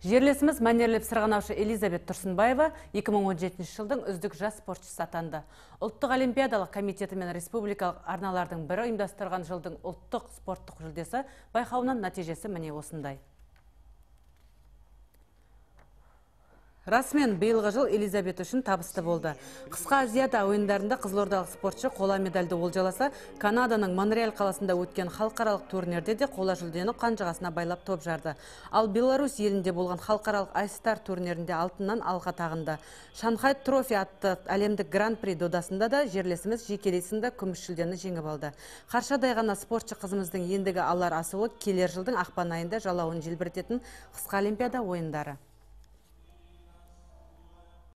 Жерлесіміз мәнерлеп сырғанаушы Элизабет Тұрсынбаева 2017 жылдың үздік жас спортшысы атанды. Ұлттық олимпиадалық комитеті мен республикалық арналардың бірі ұйымдастырған жылдың ұлттық спорттық жүлдесі байқауынан нәтижесі міне осындай. Расымен биылғы жыл Элизабет үшін табысты болды. Қысқа Азияда ойындарында қызылордалық спортшы қола медальды олжаласа, Канаданың Монреаль қаласында өткен халықаралық турнирде де қола жүлдені қанжығасына байлап топ жарды. Ал Беларусь елінде болған халықаралық Айстар турнирінде алтыннан алға тағынды. Шанхай трофи атты әлемдік гран-при додасында да жерлесіміз жекелей күміс жүлдені жеңіп алды. Қаршадай ғана спортшы қызымыздың ендігі алар асуы келер жылдың ақпан айында жалауын желбірететін қысқы олимпиада ойындары.